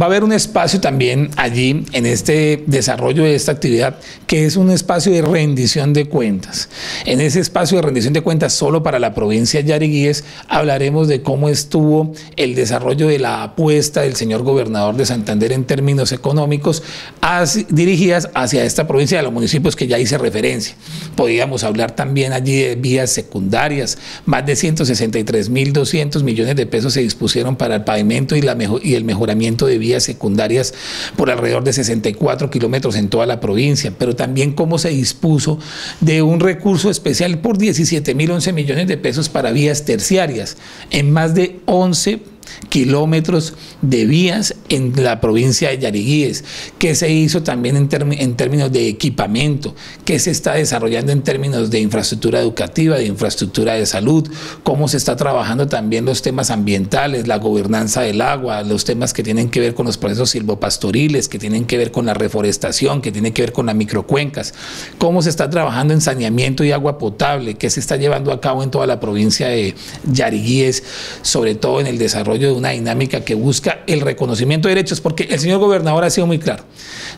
va a haber un espacio también allí en este desarrollo de esta actividad que es un espacio de rendición de cuentas. En ese espacio de rendición de cuentas solo para la provincia de Yariguíes hablaremos de cómo estuvo el desarrollo de la apuesta del señor gobernador de Santander en términos económicos dirigidas hacia esta provincia de los municipios que ya hice referencia. Podríamos hablar también allí de vías secundarias, más de 163.200 millones de pesos se dispusieron para el pavimento y, la y el mejoramiento de vías secundarias por alrededor de 64 kilómetros en toda la provincia, pero también cómo se dispuso de un recurso especial por 17.011 millones de pesos para vías terciarias en más de 11 kilómetros de vías en la provincia de Yariguíes, que se hizo también en, términos de equipamiento, que se está desarrollando en términos de infraestructura educativa, de infraestructura de salud, cómo se está trabajando también los temas ambientales, la gobernanza del agua, los temas que tienen que ver con los procesos silvopastoriles, que tienen que ver con la reforestación, que tienen que ver con las microcuencas, cómo se está trabajando en saneamiento y agua potable, que se está llevando a cabo en toda la provincia de Yariguíes, sobre todo en el de una dinámica que busca el reconocimiento de derechos, porque el señor gobernador ha sido muy claro.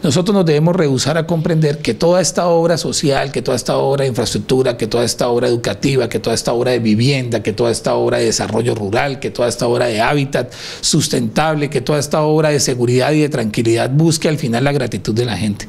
Nosotros nos debemos rehusar a comprender que toda esta obra social, que toda esta obra de infraestructura, que toda esta obra educativa, que toda esta obra de vivienda, que toda esta obra de desarrollo rural, que toda esta obra de hábitat sustentable, que toda esta obra de seguridad y de tranquilidad busque al final la gratitud de la gente.